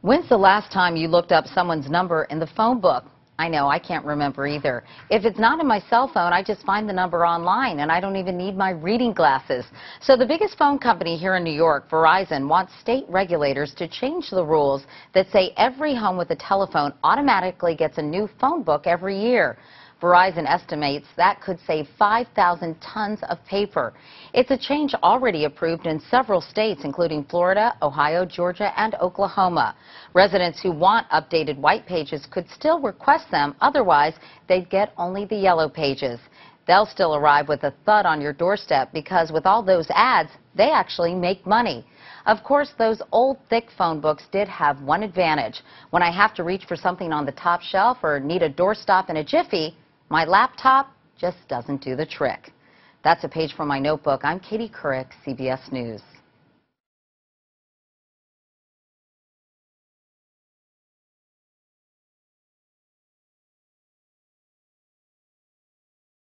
When's the last time you looked up someone's number in the phone book? I know, I can't remember either. If it's not in my cell phone, I just find the number online, and I don't even need my reading glasses. So the biggest phone company here in New York, Verizon, wants state regulators to change the rules that say every home with a telephone automatically gets a new phone book every year. Verizon estimates that could save 5,000 tons of paper. It's a change already approved in several states, including Florida, Ohio, Georgia, and Oklahoma. Residents who want updated white pages could still request them. Otherwise, they'd get only the yellow pages. They'll still arrive with a thud on your doorstep because with all those ads, they actually make money. Of course, those old thick phone books did have one advantage. When I have to reach for something on the top shelf or need a doorstop in a jiffy, my laptop just doesn't do the trick. That's a page from my notebook. I'm Katie Couric, CBS News.